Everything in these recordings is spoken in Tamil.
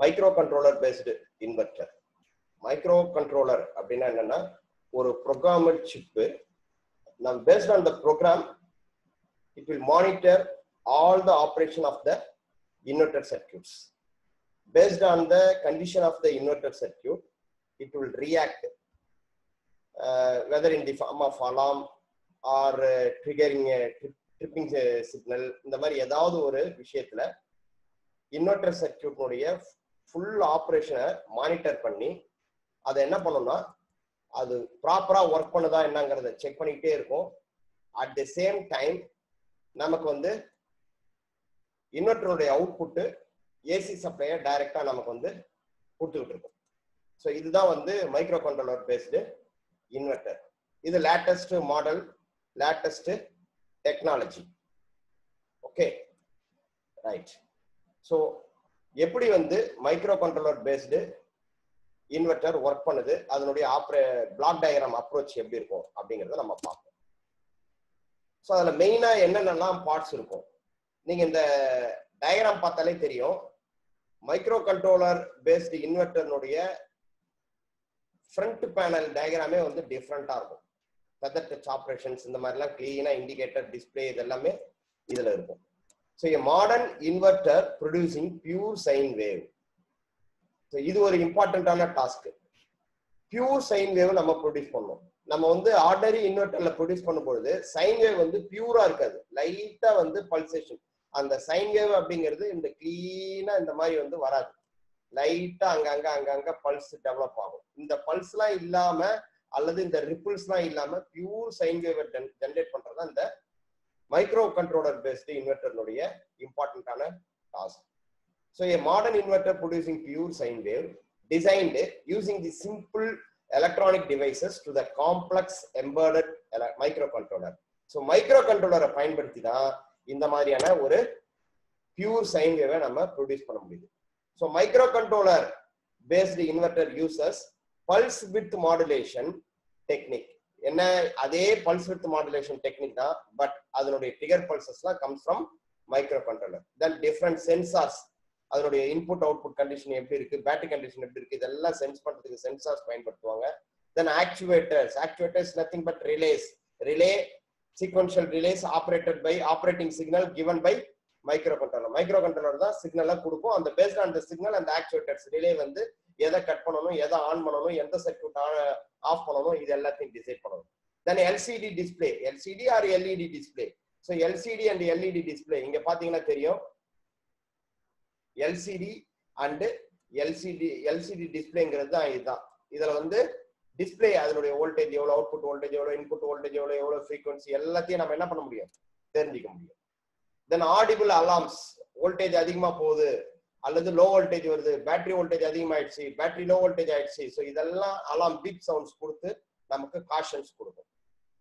Micro controller based inverter micro controller அப்படின்னா என்னன்னா ஒரு ப்ரோக்ராமட் சிப்பு நம் based on the program it will monitor all the operation of the inverter circuits. Based on the condition of the inverter circuit, it will react uh, whether in the form of alarm or uh, triggering a tri- tripping uh, signal இந்த மாதிரி ஏதாவது ஒரு விஷயத்துல இன்வெர்டர் சர்க்கியூட்னுடைய ஃபுல் ஆப்ரேஷனை மானிட்டர் பண்ணி அதை என்ன பண்ணணும்னா அது ப்ராப்பரா ஒர்க் பண்ணுதா என்னங்கிறத செக் பண்ணிக்கிட்டே இருக்கும். அட் தி சேம் டைம் நமக்கு வந்து இன்வெர்டருடைய அவுட்புட்டு ஏசி சப்ளையை டைரக்டா நமக்கு வந்து கொடுத்துக்கிட்டு இருக்கும். ஸோ இதுதான் வந்து மைக்ரோ கண்ட்ரோலர் பேஸ்டு இன்வெர்டர் இது latest model latest technology okay right so எப்படி வந்து micro controller based inverter work பண்ணுது அதனுடைய ஆப்ரே பிளாக் டயக்ராம் அப்ரோச் எப்படி இருக்கும் அப்படிங்கிறத நம்ம பார்ப்போம். ஸோ அதில் மெயினாக என்னென்னலாம் பார்ட்ஸ் இருக்கும்? நீங்கள் இந்த டயக்ராம் பார்த்தாலே தெரியும். மைக்ரோ கண்ட்ரோலர் பேஸ்டு இன்வெர்டர்னுடைய ஃப்ரண்ட் பேனல் டயக்ராமே வந்து டிஃப்ரெண்ட்டாக இருக்கும். ஃபெதர் டச் ஆப்ரேஷன்ஸ் இந்த மாதிரிலாம் கிளீனாக இண்டிகேட்டர் டிஸ்பிளே இதெல்லாமே இதில் இருக்கும். So a modern inverter producing pure sine wave so இது ஒரு இம்பார்ட்டண்ட்டான டாஸ்க் பியூர் சைன் வேவ் நம்ம ப்ரொடியூஸ் பண்ணோம் நம்ம வந்து ஆர்டரி இன்வெர்டர்ல ப்ரொடியூஸ் பண்ணும்பொழுது சைன் வேவ் வந்து பியூரா இருக்காது. லைட்டா வந்து பல்சேஷன் அந்த சைன் வேவ் அப்படிங்கிறது இந்த கிளீனா இந்த மாதிரி வந்து வராது. லைட்டா அங்கங்க அங்கங்க பல்ஸ் டெவலப் ஆகும். இந்த பல்ஸ்லாம் இல்லாம அல்லது இந்த ரிப்பிள்ஸ்லாம் இல்லாம பியூர் சைன் வேவ் ஜென்ரேட் பண்றதா இந்த மைக்ரோ கண்ட்ரோலர் பேஸ்டு இன்வெர்டர்னுடைய இம்பார்ட்டன்டான task so a modern inverter producing pure sine wave designed using the simple electronic devices to the complex embedded microcontroller so micro கண்ட்ரோலரை பயன்படுத்தி தான் இந்த மாதிரியான ஒரு பியூர் சைன் வேவை நம்ம ப்ரொடியூஸ் பண்ண முடியுது. So microcontroller based inverter uses pulse width modulation technique என்ன அதே பல்ஸ் வித் மாடுலேஷன் டெக்னிக் தான் பட் அதனுடைய trigger பல்சஸ்லாம் comes from microcontroller then different sensors அதனுடைய இன்புட் அவுட்புட் கண்டிஷன் எப்படி இருக்கு பேட்டரி கண்டிஷன் எப்படி இருக்கு இதெல்லாம் சென்ஸ் பண்றதுக்கு சென்சார்ஸ் பயன்படுத்துவாங்க. Then actuators actuators nothing but relays relay sequential relays operated by operating signal given by microcontroller microcontroller தான் சிக்னலாக கொடுக்கும். அந்த பேஸ்ட் ஆன் த சிக்னல் அந்த ஆக்சுவேட்டர்ஸ் ரிலே வந்து எதை கட் பண்ணணும் எதை ஆன் பண்ணணும் எந்த சர்க்கியூட் ஆஃப் பண்ணணும் இது எல்லாத்தையும் டிசைட் பண்ணணும். Then LCD display LCD or LED display so LCD and LED display இங்க பாத்தீங்கன்னா தெரியும். எல்சிடி அண்டு எல்சிடி எல்சிடி டிஸ்பிளேங்கிறது தான் இதுதான். இதுல வந்து டிஸ்பிளே அதனுடைய வோல்டேஜ் எவ்வளோ அவுட்புட் வோல்டேஜ் எவ்வளோ இன்புட் வோல்டேஜ் எவ்வளோ எவ்வளோ ஃப்ரீக்வன்சி எல்லாத்தையும் நம்ம என்ன பண்ண முடியும்? தெரிஞ்சுக்க முடியும். தென் ஆடிபிள் அலார்ம்ஸ் வோல்டேஜ் அதிகமா போகுது. அல்லது லோ வோல்டேஜ் வருது பேட்டரி வோல்டேஜ் அதிகமாயிடுச்சு பேட்டரி லோ வோல்டேஜ் ஆயிடுச்சு. ஸோ இதெல்லாம் அலாம் பீப் சவுண்ட்ஸ் கொடுத்து நமக்கு காஷன்ஸ் கொடுக்கும்.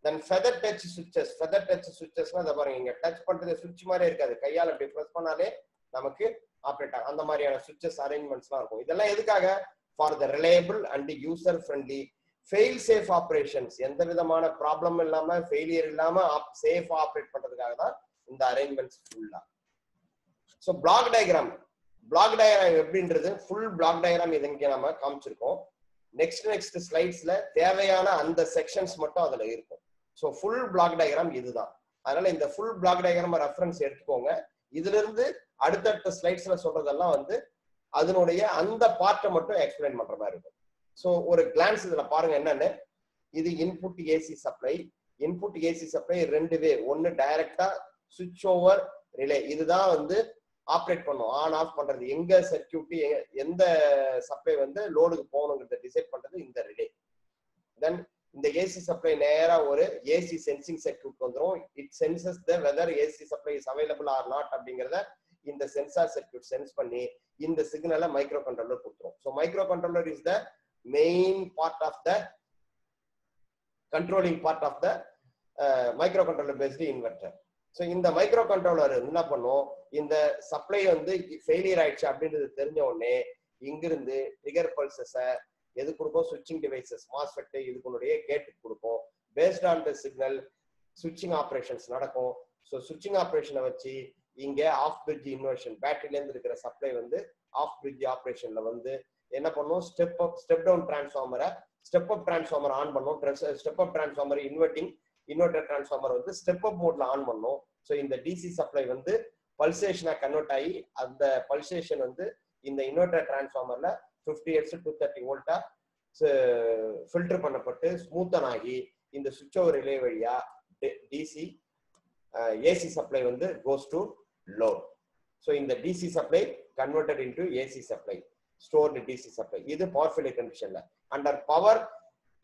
Then feather touch switches feather touch சுவிச்சஸ்னா அதை பாருங்க இங்க டச் பண்றது சுவிட்ச் மாதிரி இருக்காது. கையால் அப்படி ப்ரெஸ் பண்ணாலே நமக்கு ஆப்ரேட் ஆகும். அந்த மாதிரியான சுவிச்சஸ் அரேஞ்ச்மெண்ட்ஸ்லாம் இருக்கும். இதெல்லாம் எதுக்காக? For the reliable and user friendly fail safe operations எந்த விதமான ப்ராப்ளம் இல்லாம ஃபெயிலியர் இல்லாம சேஃப் ஆப்ரேட் பண்றதுக்காக தான் இந்த அரேஞ்ச்மெண்ட்ஸ் ஃபுல்லா so block diagram block diagram எப்படின்றது? Full block diagram இது இங்கே நம்ம காமிச்சிருக்கோம். நெக்ஸ்ட் நெக்ஸ்ட் ஸ்லைட்ஸ்ல தேவையான அந்த செக்ஷன்ஸ் மட்டும் அதுல இருக்கும். ஸோ ஃபுல் பிளாக் டயக்ராம் இதுதான். அதனால இந்த ஃபுல் பிளாக் டயக்ராம் ரெஃபரன்ஸ் எடுத்துக்கோங்க. இதுல இருந்து அடுத்தடுத்த ஸ்லைட்ஸ்ல சொல்றதெல்லாம் வந்து அதனுடைய அந்த பார்ட்டை மட்டும் எக்ஸ்பிளைன் பண்ற மாதிரி இருக்கும். ஸோ ஒரு கிளான்ஸ் இதுல பாருங்க என்னன்னு. இது input AC supply input AC supply ரெண்டு வே ஒன்னு டைரக்டா சுவிட்ச் ஓவர் ரிலே இதுதான் வந்து ஆப்ரேட் பண்ணும் ஆன் ஆஃப் பண்றது. எங்க சர்க்கியூட் எந்த சப்ளை வந்து லோடுக்கு போகணுங்கிறத டிசைட் பண்றது இந்த ரிலே தென் இந்த ஏசி சப்ளை நேரா ஒரு ஏசி சென்சிங் சர்க்கியூட் வந்துடும் it senses the whether AC supply is available or not அப்படிங்கிறத இந்த சென்சார் சர்க்கியூட் சென்ஸ் பண்ணி இந்த சிக்னலை மைக்ரோ கண்ட்ரோலர் கொடுத்துரும். So microcontroller is the main part of the controlling part of the microcontroller based inverter so இந்த மைக்ரோ கண்ட்ரோலர் என்ன பண்ணும்? இந்த சப்ளை வந்து ஃபெயிலியர் ஆயிடுச்சு அப்படின்றது தெரிஞ்ச உடனே இங்கிருந்து ட்ரிகர் பல்சஸை எது கொடுக்கும்? சுவிட்சிங் டிவைசஸ் மாஸ்ஃபெட் இதுக்குனுடைய கேட்டுக்கு கொடுக்கும். பேஸ்ட் ஆன் த சிக்னல் சுவிட்சிங் ஆப்ரேஷன்ஸ் நடக்கும். ஸோ சுவிட்சிங் ஆப்ரேஷனை வச்சு இங்கே ஆஃப் பிரிட்ஜ் இன்வர்ஷன் பேட்டரியிலேருந்து இருக்கிற சப்ளை வந்து ஆஃப் பிரிட்ஜ் ஆப்ரேஷன்ல வந்து என்ன பண்ணும்? ஸ்டெப் அப் ஸ்டெப் டவுன் டிரான்ஸ்ஃபார்மரை ஸ்டெப் அப் டிரான்ஸ்ஃபார்மர் ஆன் பண்ணும். Step up transformer inverting inverter transformer வந்து ஸ்டெப் அப் மோட்ல ஆன் பண்ணும். ஸோ இந்த டிசி சப்ளை வந்து பல்சேஷனா கன்வெர்ட் ஆகி அந்த பல்சேஷன் வந்து இந்த இன்வெர்டர் டிரான்ஸ்ஃபார்மர்ல ஃபிஃப்டி ஹெட்ஸ் டூ தேர்ட்டி வோல்ட்டா ஃபில்டர் பண்ணப்பட்டு ஸ்மூத்தன் ஆகி இந்த சுவிட்ச் ஓவர் ரிலே வழியா டிசி ஏசி சப்ளை வந்து கோஸ் டு லோட் ஸோ இந்த DC supply converted into AC supply stored DC supply இது பவர் ஃபெயிலியர் கண்டிஷன்ல அண்டர் பவர்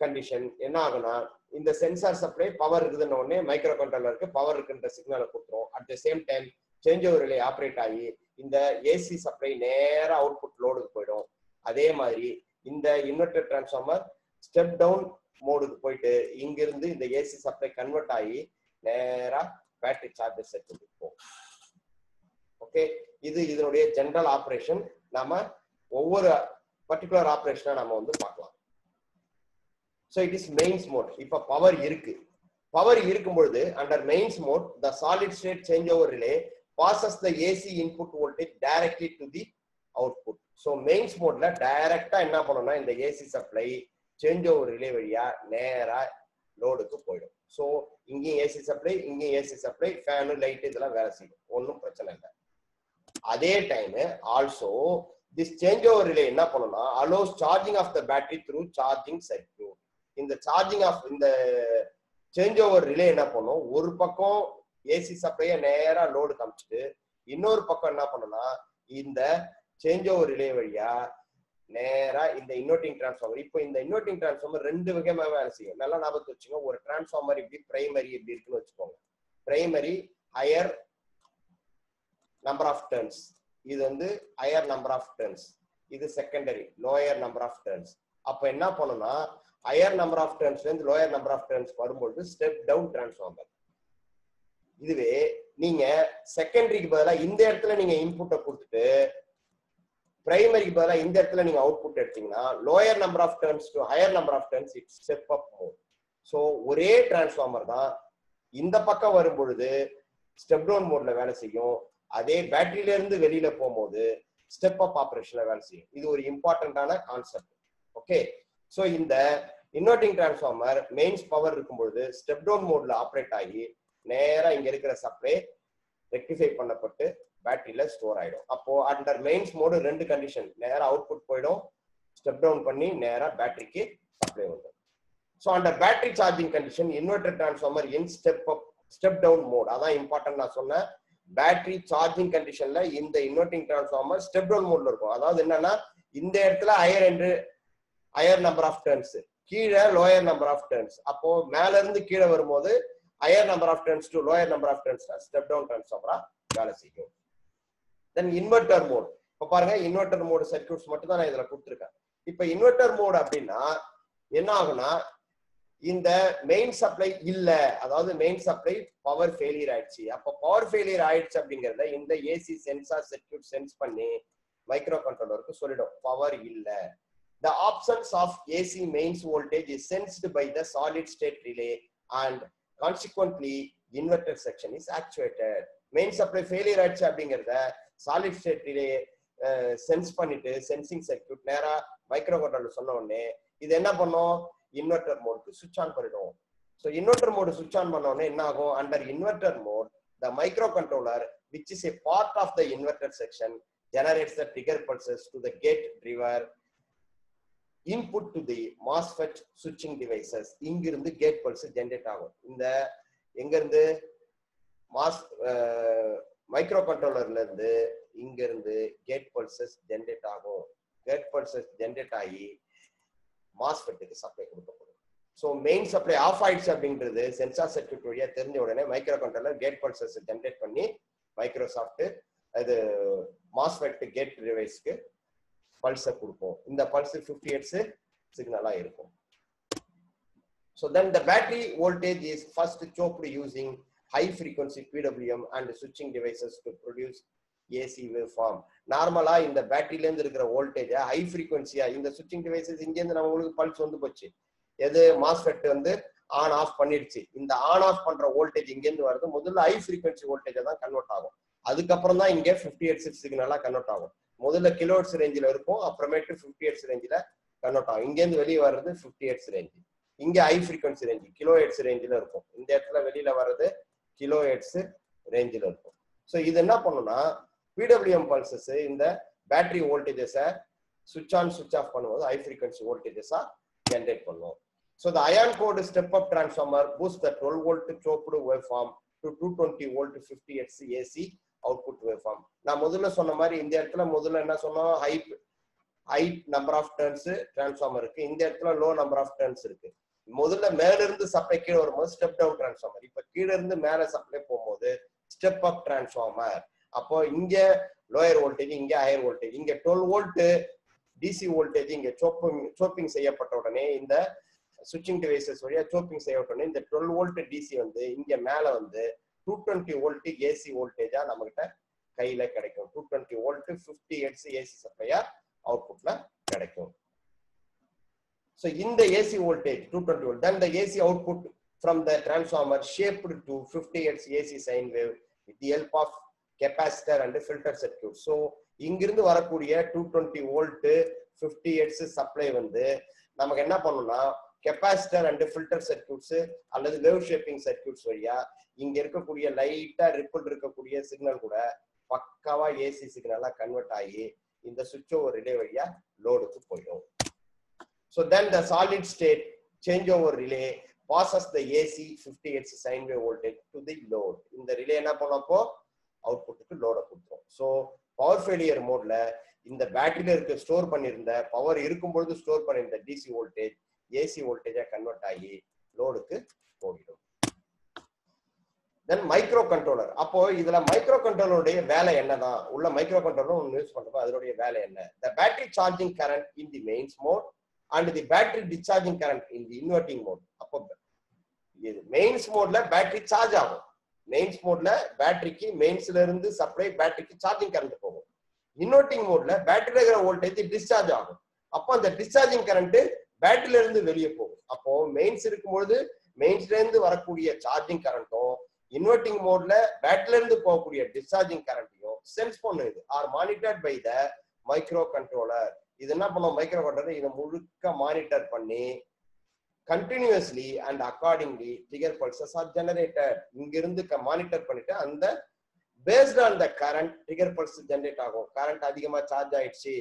கண்டிஷன் என்ன ஆகும்னா இந்த சென்சார் சப்ளை பவர் இருக்குதுன்னு உடனே மைக்ரோ கண்ட்ரோலருக்கு பவர் இருக்குன்ற சிக்னலை கொடுத்துரும். At the same time change over relay operate ஆகி இந்த ஏசி சப்ளை நேராக அவுட்புட் லோடுக்கு போயிடும். அதே மாதிரி இந்த இன்வெர்டர் டிரான்ஸ்ஃபார்மர் ஸ்டெப் டவுன் மோடுக்கு போயிட்டு இங்கிருந்து இந்த ஏசி சப்ளை கன்வெர்ட் ஆகி நேராக பேட்டரி சார்ஜர் செட்டுக்கு போகும் ஓகே இது இதனுடைய ஜென்ரல் ஆப்ரேஷன் நாம ஒவ்வொரு பர்டிகுலர் ஆப்ரேஷனா நம்ம வந்து பார்க்கலாம். So it is mains mode இப்போ பவர் இருக்கு. பவர் இருக்கும் பொழுது under mains mode the solid state change over relay passes the AC input voltage directly to the output so mains மோட்ல டைரக்டா என்ன பண்ணணும்னா இந்த AC supply change over relay வழியா நேரா லோடுக்கு போயிடும். ஸோ இங்கேயும் ஏசி சப்ளை இங்கேயும் ஏசி சப்ளை ஃபேனு லைட் இதெல்லாம் வேலை செய்யும். ஒன்றும் பிரச்சனை இல்லை. அதே time also this change over relay என்ன பண்ணணும்னா allows charging of the battery through charging circuit இந்த சார்ஜிங் ஆஃப் இந்த சேஞ்ச் ஓவர் ரிலே என்ன பண்ணும்? ஒரு பக்கம் ஏசி சப்ளைய நேரா லோடு காமிச்சிட்டு இன்னொரு பக்கம் என்ன பண்ணும்னா இந்த சேஞ்ச் ஓவர் ரிலே வழியா நேரா இந்த இன்னோட்டிங் டிரான்ஸ்ஃபார்மர் இப்போ இந்த இன்னோட்டிங் டிரான்ஸ்ஃபார்மர் ரெண்டு வகையமா வேலை செய்யும். நல்லா ஞாபகத்து வச்சுங்க ஒரு டிரான்ஸ்ஃபார்மர் இப்படி பிரைமரி இப்படி இருக்குன்னு வச்சுக்கோங்க. Primary higher number of turns இது வந்து ஹையர் நம்பர் ஆஃப் டர்ன்ஸ் இது secondary lower number of turns அப்ப என்ன பண்ணும்னா ஹையர் நம்பர் ஆஃப் டர்ன்ஸ்ல இருந்து லோயர் நம்பர் ஆஃப் டர்ன்ஸ் வரும்பொழுது ஸ்டெப் டவுன் டிரான்ஸ்ஃபார்மர் இதுவே நீங்க செகண்டரிக்கு பதிலாக இந்த இடத்துல நீங்க இன்புட்டை கொடுத்துட்டு பிரைமரிக்கு பதிலாக இந்த இடத்துல நீங்க அவுட்புட் எடுத்தீங்கன்னா lower number of turns to higher number of turns it step up mode so ஒரே டிரான்ஸ்ஃபார்மர் தான் இந்த பக்கம் வரும் பொழுது ஸ்டெப் டவுன் மோட்ல வேலை செய்யும். அதே பேட்டரியில இருந்து வெளியில போகும்போது ஸ்டெப் அப் ஆப்ரேஷன்ல வேலை செய்யும். இது ஒரு இம்பார்ட்டன்டான கான்செப்ட் ஓகே ஸோ இந்த இன்வெர்டிங் டிரான்ஸ்ஃபார்மர் மெயின்ஸ் பவர் இருக்கும் பொழுது ஸ்டெப் டவுன் மோட்ல ஆப்ரேட் ஆகி நேரா இங்க இருக்கிற சப்ளை ரெக்டிஃபை பண்ணப்பட்டு பேட்டரியில ஸ்டோர் ஆயிடும். அப்போ அண்டர் மெயின்ஸ் மோடு ரெண்டு கண்டிஷன் நேரா அவுட்புட் போயிடும் ஸ்டெப் டவுன் பண்ணி நேரா பேட்டரிக்கு சப்ளை வந்துடும். So under battery charging condition inverter transformer in step up step down mode அதான் இம்பார்ட்டன்ட் நான் சொன்னேன். பேட்டரி சார்ஜிங் கண்டிஷன்ல இந்த இன்வெர்டிங் டிரான்ஸ்ஃபார்மர் ஸ்டெப் டவுன் மோட்ல இருக்கும். அதாவது என்னன்னா இந்த இடத்துல ஹையர் என்று ஹையர் நம்பர் ஆஃப் டர்ன்ஸ் கீழே லோயர் நம்பர் ஆஃப் டர்ன்ஸ் அப்போ மேல இருந்து கீழே வரும்போது higher number of turns to lower number of turns step down டிரான்ஸ்ஃபார்மரா வேலை செய்யும். தென் இன்வெர்டர் மோட் இப்போ பாருங்க இன்வெர்டர் மோடு சர்க்கியூட்ஸ் மட்டும் தான் நான் இதுல கொடுத்துருக்கேன். இப்போ இன்வெர்டர் மோட் அப்படின்னா என்ன ஆகுனா இந்த மெயின் சப்ளை இல்ல. அதாவது மெயின் சப்ளை பவர் ஃபெயிலியர் ஆயிடுச்சு. அப்போ பவர் ஃபெயிலியர் ஆயிடுச்சு அப்படிங்கறத இந்த ஏசி சென்சார் சர்க்கியூட் சென்ஸ் பண்ணி மைக்ரோ கண்ட்ரோலருக்கு சொல்லிடும். பவர் இல்லை. The absence of AC mains voltage is sensed by the solid state relay and consequently inverter section is actuated. Main supply failure ஆயிடுச்சு அப்படிங்கறத சாலிட் ஸ்டேட் ரிலே சென்ஸ் பண்ணிட்டு சென்சிங் சர்க்கியூட் நேரா மைக்ரோ கண்ட்ரோலர் சொன்ன உடனே இது என்ன பண்ணும்? இன்வெர்டர் மோடுக்கு சுவிட்ச் ஆன் பண்ணிடும். ஸோ இன்வெர்டர் மோடு சுவிட்ச் ஆன் பண்ண உடனே என்ன ஆகும்? Under inverter mode the microcontroller which is a part of the inverter section generates the trigger pulses to the gate driver. Input to the MOSFET switching devices. இங்கிருந்து கேட் பல்ஸ் ஜென்ரேட் ஆகும். இந்த எங்கிருந்து மாஸ் மைக்ரோ கண்ட்ரோலர்ல இருந்து இங்கிருந்து கேட் பல்சஸ் ஜென்ரேட் ஆகும். கேட் பல்சஸ் ஜென்ரேட் ஆகி மாஸ்ஃபெட்டுக்கு சப்ளை கொடுக்கப்படும். ஸோ மெயின் சப்ளை ஆஃப் ஆயிடுச்சு அப்படின்றது சென்சார் சர்க்கியூட் வழியாக தெரிஞ்ச உடனே micro controller gate pulses generate பண்ணி மைக்ரோசாஃப்ட் அது மாஸ்ஃபெட் கேட் டிவைஸ்க்கு பல்ஸை கொடுப்போம். இந்த பல்ஸ் ஃபிஃப்டி ஹெட்ஸ் சிக்னலா இருக்கும். So then the battery voltage is first choked using high frequency PWM and switching devices to produce AC waveform. நார்மலா இந்த பேட்டரியில இருந்து இருக்கிற வோல்டேஜ ஹை ஃப்ரீக்வன்சியா இந்த சுவிட்சிங் டிவைசஸ் இங்கேருந்து நம்ம நம்மளுக்கு பல்ஸ் வந்து போச்சு. எது? மாஸ்ஃபெட் வந்து ஆன் ஆஃப் பண்ணிடுச்சு. இந்த ஆன் ஆஃப் பண்ற வோல்டேஜ் இங்கேருந்து வருது. முதல்ல ஹை ஃப்ரீக்வன்சி வோல்டேஜ் தான் கன்வெர்ட் ஆகும். அதுக்கப்புறம் தான் இங்கே ஃபிஃப்டி எயிட் சிக்னலா கன்வெர்ட் ஆகும். முதல்ல கிலோ ஹெட்ஸ் ரேஞ்சில் இருக்கும் அப்புறமேட்டு ஃபிஃப்டி ஹெட்ஸ் ரேஞ்சில் கன்வெர்ட் ஆகும். இங்கேருந்து வெளியே வர்றது ஃபிஃப்டி ஹெட்ஸ் ரேஞ்சு இங்கே high frequency range kilo hertz ரேஞ்சில் இருக்கும். இந்த இடத்துல வெளியில் வர்றது கிலோ ஹெட்ஸ் ரேஞ்சில் இருக்கும். ஸோ இது என்ன பண்ணுன்னா பிடபிள்யூஎம் பல்சஸ் இந்த பேட்டரி வோல்டேஜஸை சுவிச் ஆன் சுவிச் ஆஃப் பண்ணும்போது ஹை ஃப்ரீக்வன்சி வோல்டேஜஸாக ஜென்ரேட் பண்ணுவோம் so the iron core step up transformer boost the twelve volt chopped wave form to two twenty volt fifty hertz AC output wave form நான் முதல்ல சொன்ன மாதிரி இந்த இடத்துல முதல்ல என்ன சொன்னோம்? High high number of turns transformer இருக்கு. இந்த இடத்துல லோ நம்பர் ஆஃப் டர்ன்ஸ் இருக்கு. முதல்ல மேல இருந்து சப்ளை கீழே வரும்போது ஸ்டெப் டவுன் டிரான்ஸ்ஃபார்மர் இப்ப கீழே இருந்து மேல சப்ளை போகும்போது ஸ்டெப் அப் டிரான்ஸ்ஃபார்மர் அப்போ இங்க லோயர் வோல்டேஜ் இங்க ஹையர் வோல்டேஜ் இங்க டுவெல் வோல்ட் டிசி வோல்டேஜ் இங்க சோப்பிங் சோப்பிங் செய்யப்பட்ட உடனே இந்த சுவிட்சிங் டிவைசஸ் வழியா சோப்பிங் செய்ய உடனே இந்த டுவெல் வோல்ட் டிசி வந்து இங்க மேல வந்து டூ டுவெண்ட்டி வோல்ட் ஏசி வோல்டேஜா நம்ம கிட்ட கையில கிடைக்கும். Two twenty volt fifty hertz AC சப்ளையா அவுட்புட்ல கிடைக்கும். ஸோ இந்த AC voltage two twenty volt then the AC output from the transformer shaped to fifty hertz AC sine wave with the help of capacitor and filter circuit so இங்கிருந்து வரக்கூடிய two twenty volt fifty hertz supply வந்து நமக்கு என்ன பண்ணணும்னா கெப்பாசிட்டர் அண்ட் ஃபில்டர் சர்க்கியூட்ஸ் அல்லது வேவ் ஷேப்பிங் சர்க்கியூட்ஸ் வழியா இங்க இருக்கக்கூடிய லைட்டா ரிப்பிள் இருக்கக்கூடிய சிக்னல் கூட பக்காவா ஏசி சிக்னலா கன்வெர்ட் ஆகி இந்த சுவிட்ச் ஓவர் ரிலே வழியா லோடுக்கு போயிடும். So then the solid state change over relay passes the AC fifty hertz sine wave voltage to the load இந்த ரிலே என்ன பண்ணப்போ அவுட்புட்டுக்கு லோடை கொடுத்துரும். ஸோ பவர் ஃபெயிலியர் மோட்ல இந்த பேட்டரியில இருக்க ஸ்டோர் பண்ணியிருந்த பவர் இருக்கும் பொழுது ஸ்டோர் பண்ணியிருந்த டிசி வோல்டேஜ் ஏசி வோல்டேஜா கன்வெர்ட் ஆகி லோடுக்கு போயிடும் தென் மைக்ரோ கண்ட்ரோலர் அப்போ இதுல மைக்ரோ கண்ட்ரோலருடைய வேலை என்னதான்? உள்ள மைக்ரோ கண்ட்ரோலர் ஒன்று யூஸ் பண்றப்போ அதனுடைய வேலை என்ன? The battery charging current in the mains mode and the battery discharging current in the inverting mode அப்போ இது மெயின்ஸ் மோட்ல பேட்டரி சார்ஜ் ஆகும். மெயின்ஸ் மோட்ல பேட்டரிக்கு மெயின்ஸ்ல இருந்து சப்ளை பேட்டரிக்கு சார்ஜிங் கரண்ட் போகும். இன்வெர்டிங் மோட்ல பேட்டரியில இருக்கிற வோல்டேஜ் டிஸ்சார்ஜ் ஆகும். அப்போ அந்த டிஸ்சார்ஜிங் கரண்ட் பேட்டரியில இருந்து வெளியே போகும். அப்போ மெயின்ஸ் இருக்கும்பொழுது மெயின்ஸ்ல இருந்து வரக்கூடிய சார்ஜிங் கரண்ட்டும் இன்வெர்டிங் மோட்ல பேட்டரியில இருந்து போகக்கூடிய டிஸ்சார்ஜிங் கரண்ட்டையும் சென்ஸ் பண்ணுது or monitored by the microcontroller இது என்ன பண்ணும்? மைக்ரோ கண்ட்ரோலர் இதை முழுக்க மானிட்டர் பண்ணி continuously and accordingly trigger pulses are generated இங்கிருந்து மானிட்டர் பண்ணிட்டு அந்த based on the current trigger pulse generate ஆகும். கரண்ட் அதிகமா சார்ஜ் ஆயிடுச்சு.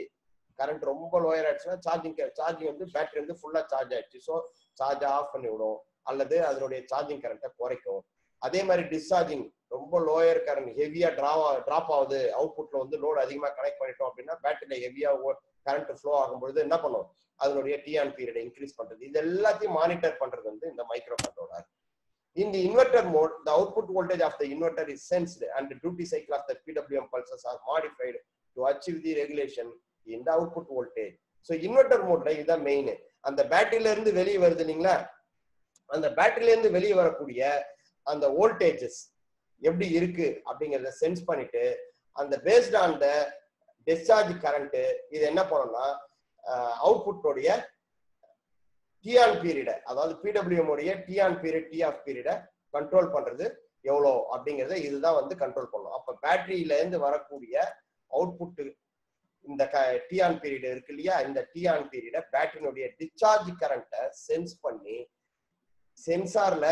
கரண்ட் ரொம்ப லோயர் ஆயிடுச்சுன்னா சார்ஜிங் சார்ஜிங் வந்து பேட்டரி வந்து ஃபுல்லா சார்ஜ் ஆயிடுச்சு. ஸோ சார்ஜ் ஆஃப் பண்ணி விடும் அல்லது அதனுடைய சார்ஜிங் கரண்ட்டை குறைக்கும். அதே மாதிரி டிஸ்சார்ஜிங் ரொம்ப லோயர் கரண்ட் ஹெவியா டிராப் டிராப் ஆகுது. அவுட்புட்ல வந்து லோடு அதிகமா கனெக்ட் பண்ணிட்டோம் அப்படின்னா பேட்டரியில ஹெவியா கரண்ட் ஃப்ளோ ஆகும்பொழுது என்ன பண்ணும்? அதனுடைய டிஆன் பீரியட் இன்க்ரீஸ் பண்றது. இது எல்லாத்தையும் மானிட்டர் பண்றது வந்து இந்த microcontroller In the inverter mode, the output voltage of the inverter is sensed and the duty cycle of the PWM pulses are modified to achieve the regulation. இந்த அவுட்புட் வோல்டேஜ் ஸோ இன்வெர்டர் மோட்ல இதுதான் மெயின் அந்த பேட்டரியில இருந்து வெளியே வருது இல்லைங்களா? அந்த பேட்டரியில இருந்து வெளியே வரக்கூடிய அந்த வோல்டேஜஸ் எப்படி இருக்கு அப்படிங்கறத சென்ஸ் பண்ணிட்டு அந்த based on the discharge current இது என்ன பண்ணோம்னா அவுட்புட்டோடைய டிஆன் பீரியட அதாவது பிடபிள்யூஎம் உடைய T on period T off பீரியட control பண்றது எவ்வளோ அப்படிங்கறத இதுதான் வந்து கண்ட்ரோல் பண்ணும். அப்ப பேட்டரியில இருந்து வரக்கூடிய அவுட்புட்டு இந்த டிஆன் பீரியட் இருக்கு இல்லையா? இந்த டிஆன் பீரியட பேட்டரியினுடைய டிஸ்சார்ஜ் கரண்ட்டை சென்ஸ் பண்ணி சென்சார்ல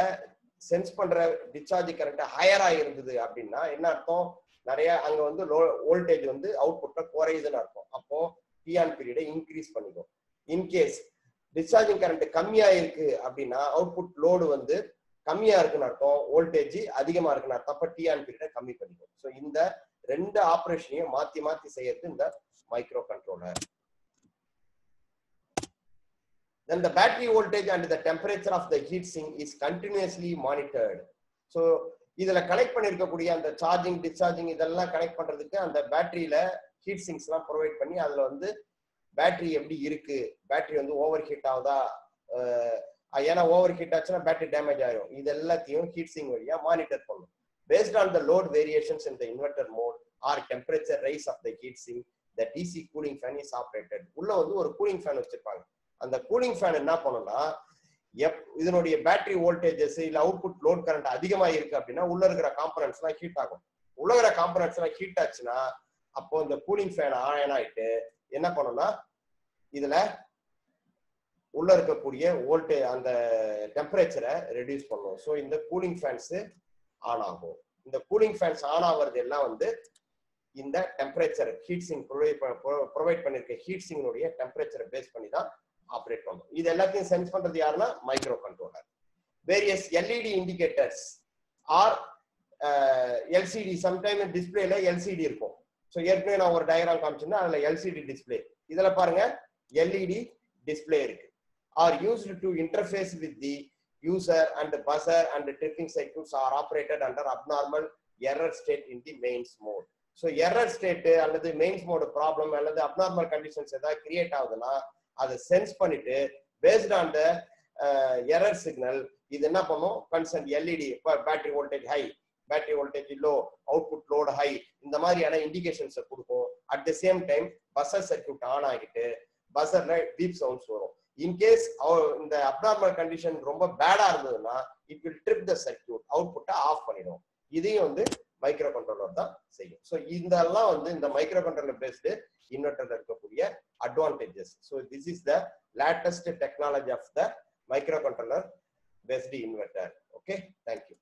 சென்ஸ் பண்ற டிஸ்சார்ஜ் கரண்ட் ஹையரா இருந்தது அப்படின்னா என்ன அர்த்தம்? நிறைய அங்க வந்து லோ வோல்டேஜ் வந்து அவுட்புட்ல குறையுதுன்னு அர்த்தம். அப்போ டிஆன் பீரியடை இன்க்ரீஸ் பண்ணிக்கும் இன்கேஸ் டிஸ்சார்ஜிங் கரண்ட் கம்மியா இருக்கு அப்படின்னா அவுட்புட் லோடு வந்து கம்மியா இருக்குன்னு அர்த்தம். வோல்டேஜ் அதிகமா இருக்குன்னு அர்த்தம். அப்ப டிஆன் பீரியடை கம்மி பண்ணிக்கும் ஸோ இந்த ரெண்டு ஆப்ரேஷனையும் மாத்தி மாத்தி செய்யறது இந்த microcontroller then the battery voltage and the temperature of the heat sink is continuously monitored. So இதுல கனெக்ட் பண்ணிருக்கக்கூடிய அந்த சார்ஜிங் டிஸ்சார்ஜிங் இதெல்லாம் கனெக்ட் பண்றதுக்கு அந்த பேட்டரியில ஹீட் சிங்ஸ் எல்லாம் ப்ரொவைட் பண்ணி அதுல வந்து பேட்டரி எப்படி இருக்கு? பேட்டரி வந்து ஓவர் ஹீட் ஆகுதா ஏன்னா ஓவர் ஹீட் ஆச்சுன்னா பேட்டரி டேமேஜ் ஆயிரும். இது எல்லாத்தையும் ஹீட் சிங் வழியா மானிட்டர் பண்ணும். Based on the load variations in the inverter mode or temperature rise of the heat sink, the DC cooling fan is operated உள்ள வந்து ஒரு கூலிங் ஃபேன் வச்சிருப்பாங்க. அந்த கூலிங் ஃபேன் என்ன பண்ணும்னா எப் இதனுடைய பேட்டரி வோல்டேஜஸ் இல்ல அவுட்புட் லோட் கரண்ட் அதிகமா இருக்கு அப்படின்னா உள்ள இருக்கிற காம்பனன்ஸ்லாம் எல்லாம் ஹீட் ஆகும். உலகிற இருக்கிற எல்லாம் ஹீட் ஆச்சுன்னா அப்போ இந்த கூலிங் ஃபேன் ஆயன் ஆயிட்டு என்ன பண்ணும்னா இதுல உள்ள இருக்கக்கூடிய வோல்டேஜ் அந்த டெம்பரேச்சரை ரெடியூஸ் பண்ணும். ஸோ இந்த கூலிங் ஃபேன்ஸ் ஆன் ஆகும் இந்த கூலிங் ஃபேன்ஸ் ஆன் ஆகிறது எல்லாம் வந்து இந்த டெம்பரேச்சர் ஹீட் சிங் ப்ரொவைட் பண்ணிருக்க ஹீட் சிங்கினுடைய டெம்பரேச்சரை பேஸ் பண்ணி தான் ஆப்ரேட் பண்ணும். இது எல்லாத்தையும் சென்ஸ் பண்றது யாருன்னா microcontroller various LED indicators or LCD sometime டிஸ்பிளேல எல்சிடி இருக்கும். ஸோ ஏற்கனவே நான் ஒரு டயக்ராம் காமிச்சிருந்தேன். அதுல எல்சிடி டிஸ்பிளே இதுல பாருங்க எல்இடி டிஸ்பிளே இருக்கு. Are used to interface with the user and buzzer and tripping cycles are operated under abnormal error state in the mains mode so error state அல்லது மெயின்ஸ் மோடு ப்ராப்ளம் அல்லது அப்நார்மல் கண்டிஷன்ஸ் ஏதாவது கிரியேட் ஆகுதுன்னா அதை சென்ஸ் பண்ணிட்டு based on the error signal இது என்ன பண்ணும்? Concern LED battery voltage high battery voltage low output load high இந்த மாதிரியான இண்டிகேஷன்ஸை கொடுக்கும். At the same time buzzer circuit on ஆகிட்டு பஸ்ஸர்ல டீப் சவுண்ட்ஸ் வரும். இன்கேஸ் இந்த அப்நார்மல் கண்டிஷன் ரொம்ப பேடா இருந்ததுன்னா it will trip the circuit அவுட்புட்டை ஆஃப் பண்ணிடும். இதையும் வந்து மைக்ரோ கண்ட்ரோலர் தான் செய்யும். ஸோ இதெல்லாம் வந்து இந்த மைக்ரோ கண்ட்ரோலர் பேஸ்டு இன்வெர்டர்ல இருக்கக்கூடிய advantages so this is the latest technology of the microcontroller based inverter okay thank you